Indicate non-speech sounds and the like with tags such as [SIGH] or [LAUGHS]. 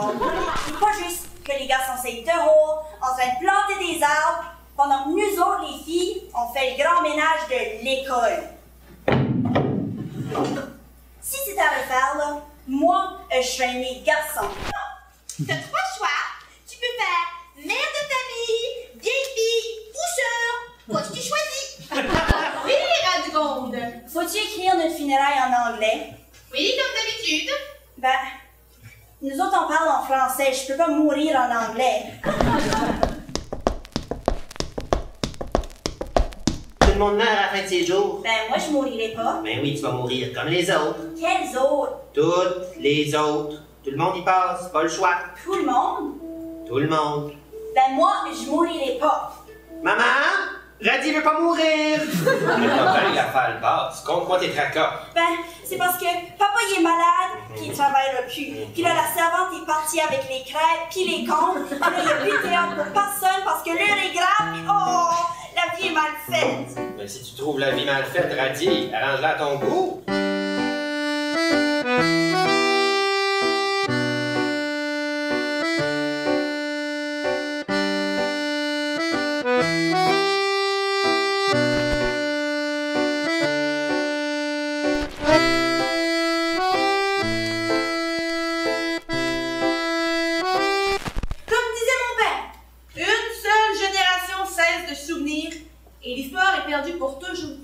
C'est pas juste que les gars sont ses taureaux en train de planter des arbres pendant que nous autres, les filles, on fait le grand ménage de l'école. Si c'était à refaire, moi, euh, je suis un des garçons. T'as trois choix. Tu peux faire mère de famille, vieille fille ou sœur. Quoi que tu choisis? [LAUGHS] oui, Radgonde. Faut-tu écrire notre funérailles en anglais? Oui, comme d'habitude. Nous autres, on parle en français. Je peux pas mourir en anglais. Tout le monde meurt à la fin de ses jours. Ben, moi, je mourirai pas. Ben oui, tu vas mourir comme les autres. Quels autres? Toutes les autres. Tout le monde y passe, pas le choix. Tout le monde? Tout le monde. Ben, moi, je mourirai pas. Maman, Radis veut pas mourir. Comment l'affaire passe? Compte-moi tes tracas. Ben, c'est parce que papa, il est malade, partie avec les crêpes, puis les comptes. Il n'y a plus de théâtre pour personne parce que l'heure est grave, oh, la vie est mal faite. Mais si tu trouves la vie mal faite, Radis, arrange-la à ton goût. souvenir et l'histoire est perdue pour toujours.